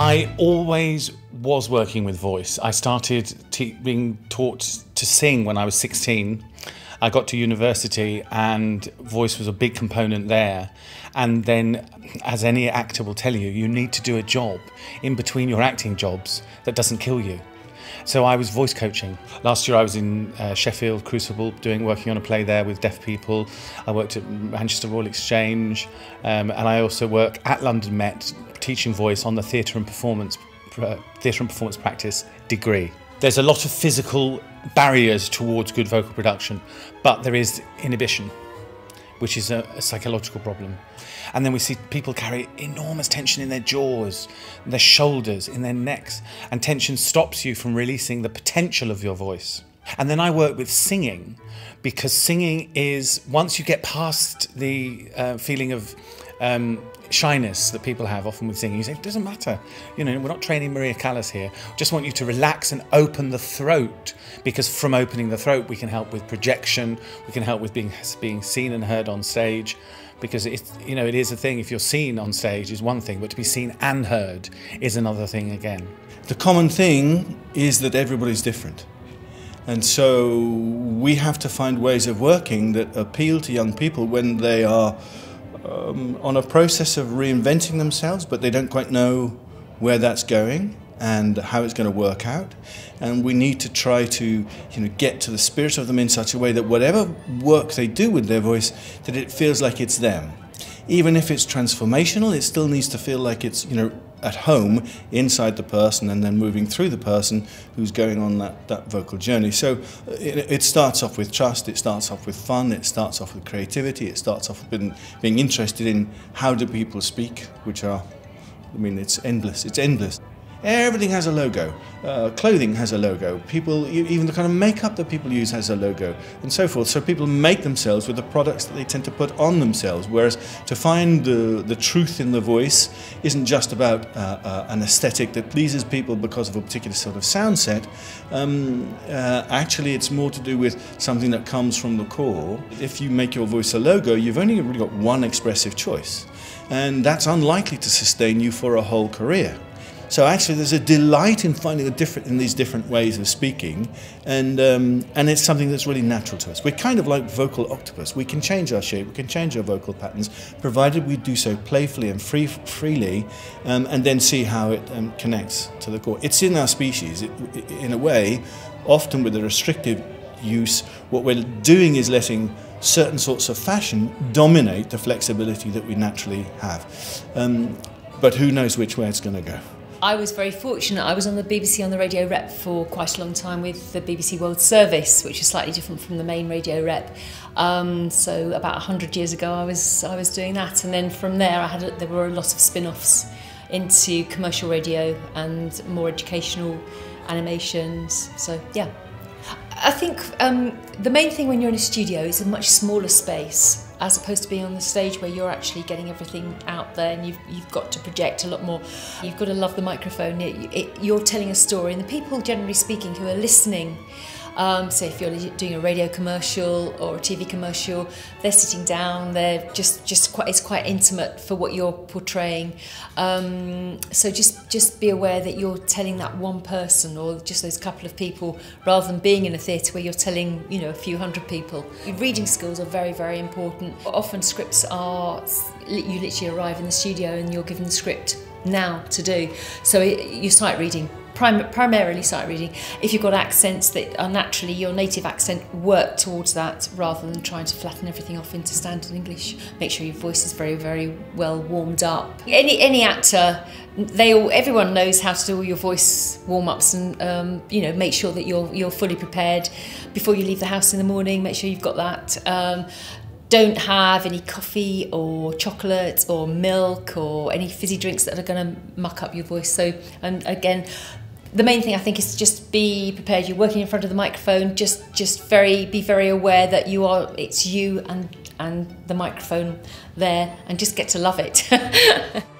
I always was working with voice. I started being taught to sing when I was 16. I got to university and voice was a big component there. And then, as any actor will tell you, you need to do a job in between your acting jobs that doesn't kill you. So I was voice coaching. Last year I was in uh, Sheffield Crucible doing working on a play there with deaf people. I worked at Manchester Royal Exchange um, and I also work at London Met teaching voice on the theatre and performance uh, theatre and performance practice degree. There's a lot of physical barriers towards good vocal production, but there is inhibition which is a, a, psychological problem. And then we see people carry enormous tension in their jaws, their shoulders, in their necks, and tension stops you from releasing the potential of your voice. And then I work with singing because singing is, once you get past the uh, feeling of um, shyness that people have often with singing. You say, it doesn't matter. You know, we're not training Maria Callas here. Just want you to relax and open the throat because from opening the throat, we can help with projection. We can help with being, being seen and heard on stage because it's, you know, it is a thing. If you're seen on stage is one thing, but to be seen and heard is another thing again. The common thing is that everybody's different. And so we have to find ways of working that appeal to young people when they are um, on a process of reinventing themselves, but they don't quite know where that's going and how it's going to work out. And we need to try to you know, get to the spirit of them in such a way that whatever work they do with their voice, that it feels like it's them. Even if it's transformational, it still needs to feel like it's you know at home inside the person and then moving through the person who's going on that, that vocal journey. So it, it starts off with trust, it starts off with fun, it starts off with creativity, it starts off with being, being interested in how do people speak, which are, I mean, it's endless, it's endless. Everything has a logo. Uh, clothing has a logo. People, even the kind of makeup that people use has a logo, and so forth. So people make themselves with the products that they tend to put on themselves. Whereas to find the, the truth in the voice isn't just about uh, uh, an aesthetic that pleases people because of a particular sort of sound set. Um, uh, actually, it's more to do with something that comes from the core. If you make your voice a logo, you've only really got one expressive choice, and that's unlikely to sustain you for a whole career. So actually, there's a delight in finding a different in these different ways of speaking, and um, and it's something that's really natural to us. We're kind of like vocal octopus. We can change our shape, we can change our vocal patterns, provided we do so playfully and free freely, um, and then see how it um, connects to the core. It's in our species, it, in a way, often with a restrictive use. What we're doing is letting certain sorts of fashion dominate the flexibility that we naturally have. Um, but who knows which way it's going to go. I was very fortunate. I was on the BBC on the radio rep for quite a long time with the BBC World Service, which is slightly different from the main radio rep. Um, so about 100 years ago, I was I was doing that, and then from there, I had a, there were a lot of spin-offs into commercial radio and more educational animations. So yeah, I think um, the main thing when you're in a studio is a much smaller space. As opposed to being on the stage where you're actually getting everything out there and you've, you've got to project a lot more. You've got to love the microphone. It, it, you're telling a story, and the people, generally speaking, who are listening um, so if you're doing a radio commercial or a TV commercial, they're sitting down. They're just just quite it's quite intimate for what you're portraying. Um, so just just be aware that you're telling that one person or just those couple of people, rather than being in a theatre where you're telling you know a few hundred people. Your reading skills are very very important. Often scripts are you literally arrive in the studio and you're given the script now to do. So you start reading prim primarily sight reading. If you've got accents that are naturally your native accent, work towards that rather than trying to flatten everything off into standard English. Make sure your voice is very, very well warmed up. Any any actor, they all, everyone knows how to do all your voice warm ups and um, you know make sure that you're you're fully prepared before you leave the house in the morning. Make sure you've got that. Um, don't have any coffee or chocolate or milk or any fizzy drinks that are going to muck up your voice. So, and again, the main thing I think is to just be prepared. You're working in front of the microphone. Just, just very, be very aware that you are. It's you and and the microphone there, and just get to love it.